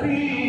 happy.